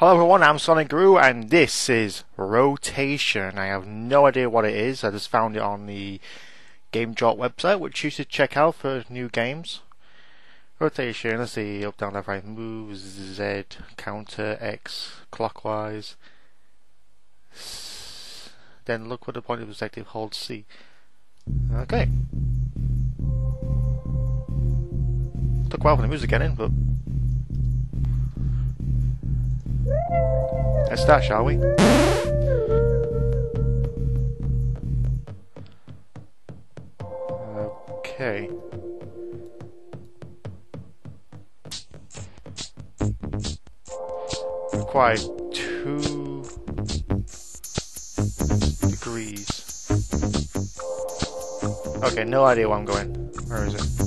Hello everyone, I'm Sonic Guru and this is Rotation. I have no idea what it is, I just found it on the Game Jolt website, which you should check out for new games. Rotation, let's see, up, down, left, right, move, Z, counter, X, clockwise. Then look for the point of perspective, hold C. Okay. Took a while for the music to get in, but Let's start, shall we? Okay. Quite two degrees. Okay, no idea where I'm going. Where is it?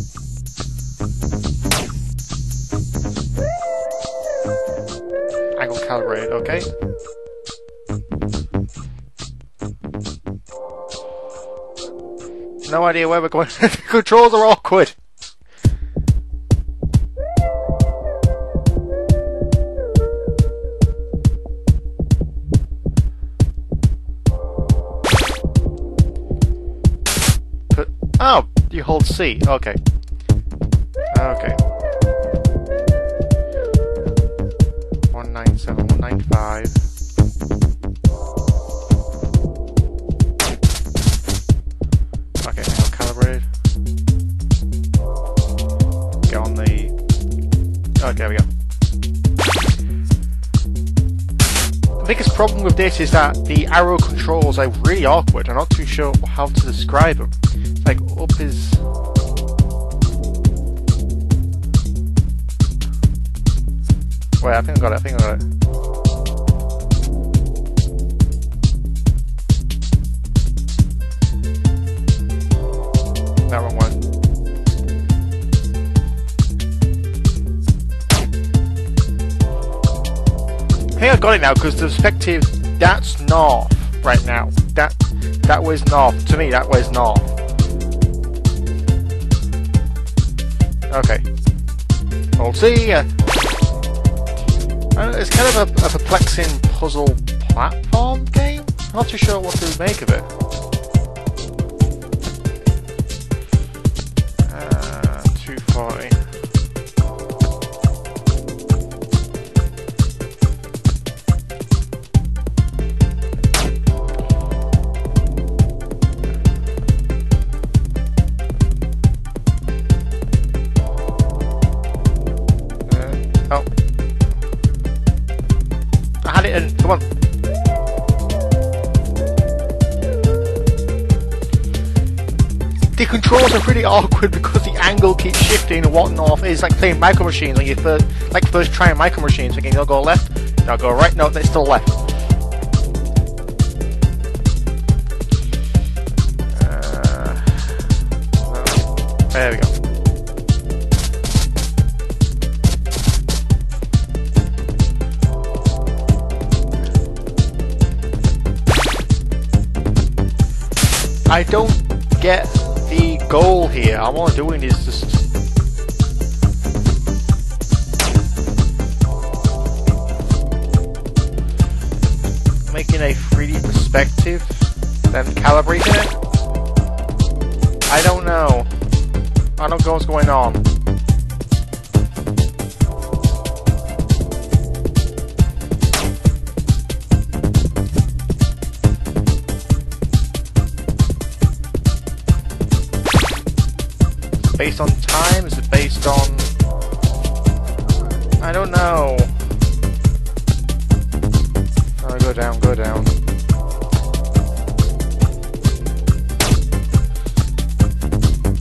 Okay. No idea where we're going. controls are awkward. Put, oh, you hold C. Okay. Okay. 197, 195. Okay, now calibrated. Get on the. Okay, there we go. The biggest problem with this is that the arrow controls are really awkward. I'm not too sure how to describe them. It's like up is. Wait, I think I got it. I think I got it. That wrong one. I think I got it now because the perspective that's north right now. That that was north. To me, that was north. Okay. I'll see. Uh, it's kind of a, a perplexing puzzle platform game. I'm not too sure what to make of it. Uh, 240. The controls are pretty awkward because the angle keeps shifting and whatnot. It's like playing micro machines when you first, like first trying micro machines, thinking you'll go left, now go right, no, it's still left. Uh, there we go. I don't get goal here. All I'm doing is just. Making a 3D perspective, then calibrating it. I don't know. I don't know what's going on. Based on time? Is it based on... I don't know. Oh, go down, go down.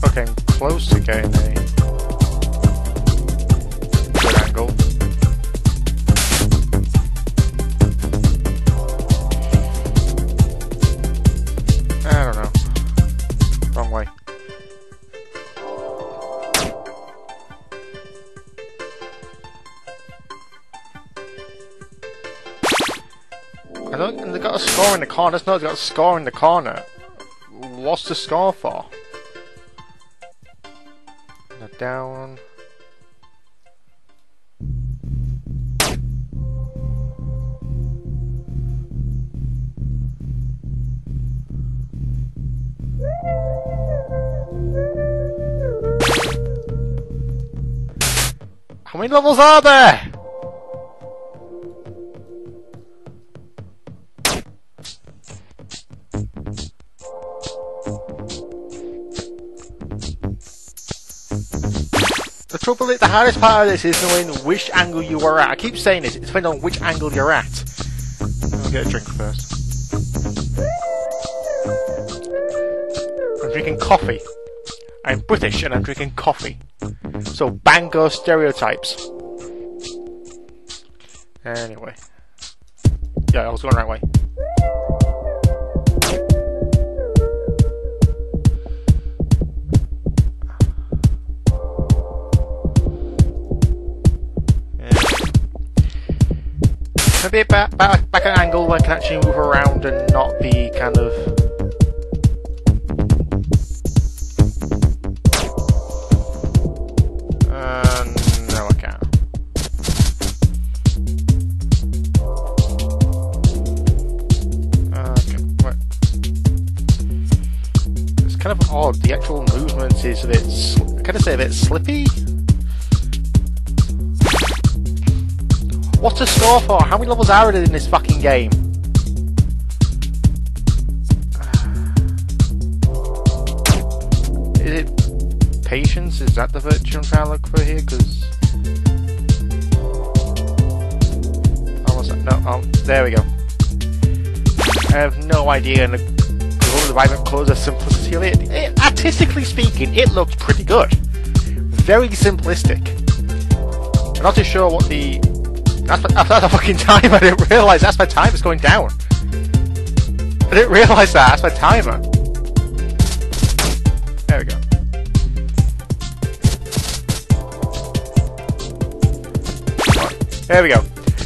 Okay, I'm close to getting a good angle. I don't know. Wrong way. Score scar in the corner. That's not got a scar in the corner. What's the scar for? Now down. How many levels are there? Trouble is, the hardest part of this is knowing which angle you are at. I keep saying this, it depends on which angle you're at. I'll get a drink first. I'm drinking coffee. I'm British and I'm drinking coffee. So bang goes stereotypes. Anyway. Yeah, I was going the right way. Bit back, back, back an angle where I can actually move around and not be kind of What's the score for? How many levels are there in this fucking game? Is it patience? Is that the virtue I'm trying to look for here? Because almost no. Oh, there we go. I have no idea. And the vibrant colours are simplicity it. it. Artistically speaking, it looks pretty good. Very simplistic. I'm not too sure what the. That's, my, that's a fucking time. I didn't realise that's my time. It's going down. I didn't realise that. That's my timer. There we go. There we go.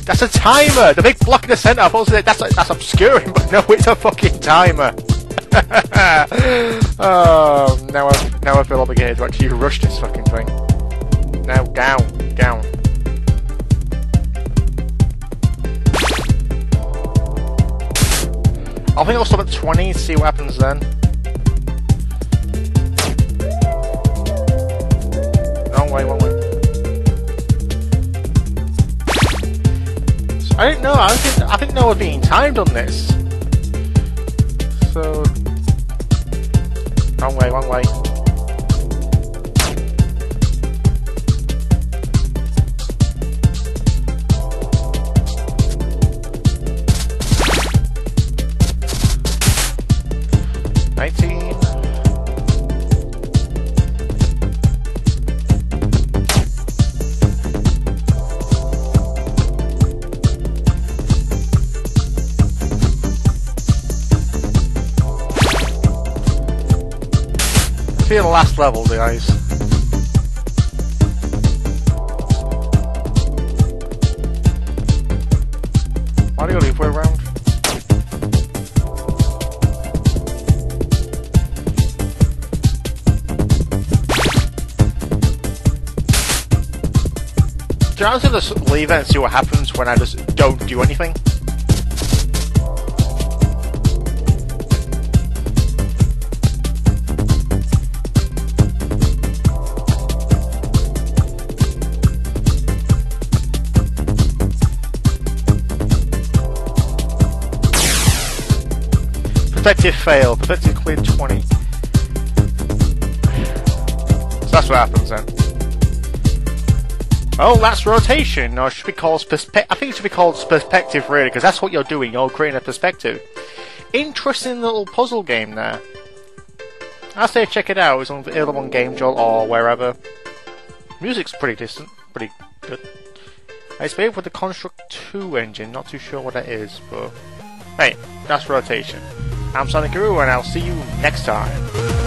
That's a timer! The big block in the centre, I thought that's, that's obscuring, but no, it's a fucking timer. oh, now I, now I feel obligated to actually rush this fucking thing. Now, down, down. I think I'll stop at 20 see what happens then. Wrong way, wrong way. I didn't know. I didn't. I know I was being timed on this. So, wrong way, wrong way. Feel the last level, guys. Why do you leave way around? Do you honestly just leave it and see what happens when I just don't do anything? Perspective fail. Perspective cleared 20. So that's what happens then. Oh, that's rotation. Or should be called perspe- I think it should be called perspective, really, because that's what you're doing. You're creating a perspective. Interesting little puzzle game there. I say check it out. It's on the on Game Jolt or wherever. Music's pretty decent, pretty good. It's made with the Construct 2 engine. Not too sure what that is, but hey, that's rotation. I'm Sonic Guru, and I'll see you next time.